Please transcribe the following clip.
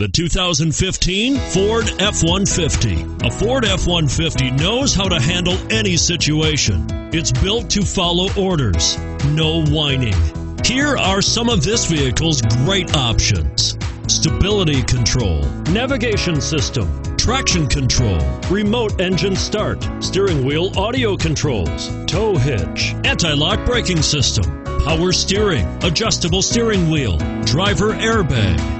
The 2015 Ford F-150. A Ford F-150 knows how to handle any situation. It's built to follow orders, no whining. Here are some of this vehicle's great options. Stability control, navigation system, traction control, remote engine start, steering wheel audio controls, tow hitch, anti-lock braking system, power steering, adjustable steering wheel, driver airbag,